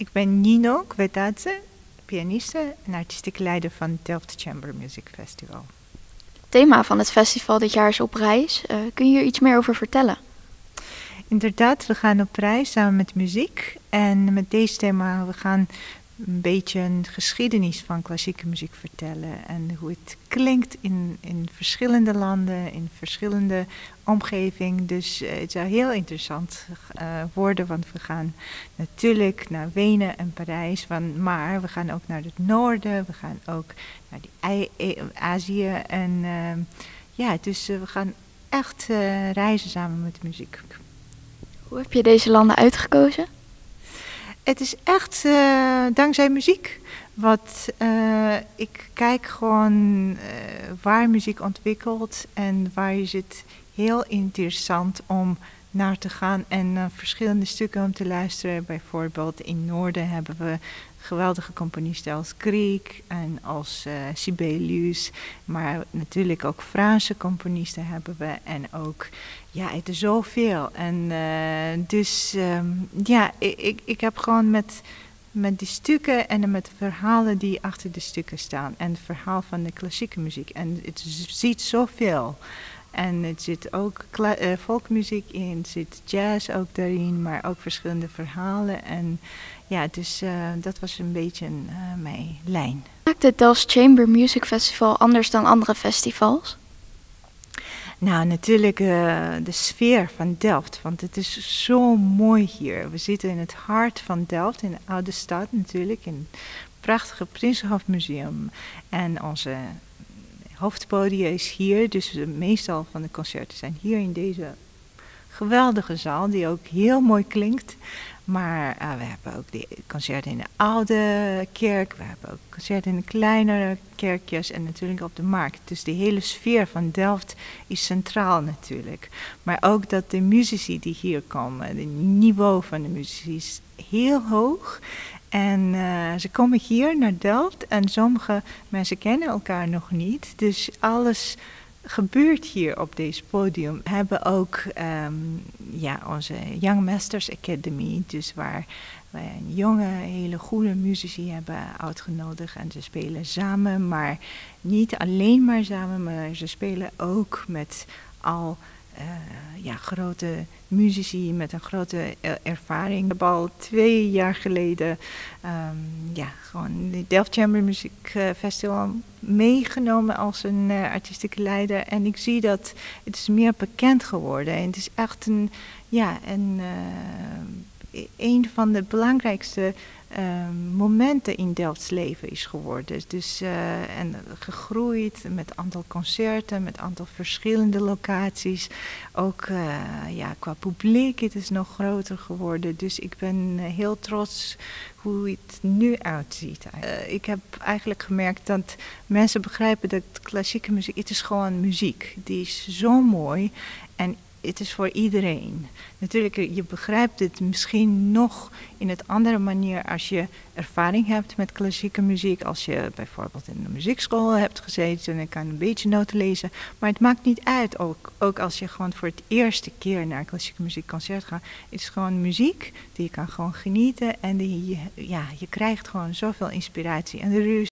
Ik ben Nino Kvetadze, pianiste en artistiek leider van het Delft Chamber Music Festival. Het thema van het festival dit jaar is op reis. Uh, kun je hier iets meer over vertellen? Inderdaad, we gaan op reis samen met muziek. En met deze thema, we gaan een beetje een geschiedenis van klassieke muziek vertellen. En hoe het klinkt in, in verschillende landen, in verschillende omgevingen. Dus uh, het zou heel interessant uh, worden, want we gaan natuurlijk naar Wenen en Parijs. Maar we gaan ook naar het noorden, we gaan ook naar die e, Azië. En uh, ja, dus we gaan echt reizen samen met muziek. Hoe heb je deze landen uitgekozen? Het is echt uh, dankzij muziek. Wat uh, ik kijk gewoon uh, waar muziek ontwikkelt en waar is het heel interessant om naar te gaan en verschillende stukken om te luisteren. Bijvoorbeeld in Noorden hebben we geweldige componisten als Griek en als uh, Sibelius. Maar natuurlijk ook Franse componisten hebben we. En ook, ja, het is zoveel. En uh, dus, um, ja, ik, ik heb gewoon met, met die stukken en met de verhalen die achter de stukken staan. En het verhaal van de klassieke muziek. En het ziet zoveel. En het zit ook uh, volkmuziek in, het zit jazz ook daarin, maar ook verschillende verhalen. En ja, dus uh, dat was een beetje uh, mijn lijn. Maakt het Delft Chamber Music Festival anders dan andere festivals? Nou, natuurlijk de sfeer van Delft, want het is zo mooi hier. We zitten in het hart van Delft, in de oude stad natuurlijk, in het prachtige Prinsenhof Museum. En onze hoofdpodium is hier, dus meestal van de concerten zijn hier in deze geweldige zaal, die ook heel mooi klinkt. Maar uh, we hebben ook de concerten in de oude kerk, we hebben ook concerten in de kleinere kerkjes en natuurlijk op de markt. Dus de hele sfeer van Delft is centraal natuurlijk. Maar ook dat de muzici die hier komen, het niveau van de muzici is heel hoog. En uh, ze komen hier naar Delft en sommige mensen kennen elkaar nog niet. Dus alles gebeurt hier op deze podium. We hebben ook um, ja, onze Young Masters Academy, dus waar wij een jonge, hele goede muzici hebben uitgenodigd. En ze spelen samen, maar niet alleen maar samen, maar ze spelen ook met al ja, grote muzici met een grote ervaring. Ik heb al twee jaar geleden um, ja, gewoon de Delft Chamber Music Festival meegenomen als een artistieke leider. En ik zie dat het is meer bekend geworden. En het is echt een, ja, een, uh, een van de belangrijkste um, momenten in Delfts leven is geworden. Dus, uh, en gegroeid met aantal concerten, met aantal verschillende locaties. Ook uh, ja, qua publiek, het is nog groter geworden. Dus ik ben heel trots hoe het nu uitziet. Ik heb eigenlijk gemerkt dat mensen begrijpen dat klassieke muziek, het is gewoon muziek. Die is zo mooi en het is voor iedereen. Natuurlijk, je begrijpt het misschien nog in een andere manier als je ervaring hebt met klassieke muziek. Als je bijvoorbeeld in de muziekschool hebt gezeten en kan een beetje noten lezen. Maar het maakt niet uit, ook, als je gewoon voor het eerste keer naar een klassieke muziekconcert gaat. Het is gewoon muziek die je kan gewoon genieten en die, ja, je krijgt gewoon zoveel inspiratie. En is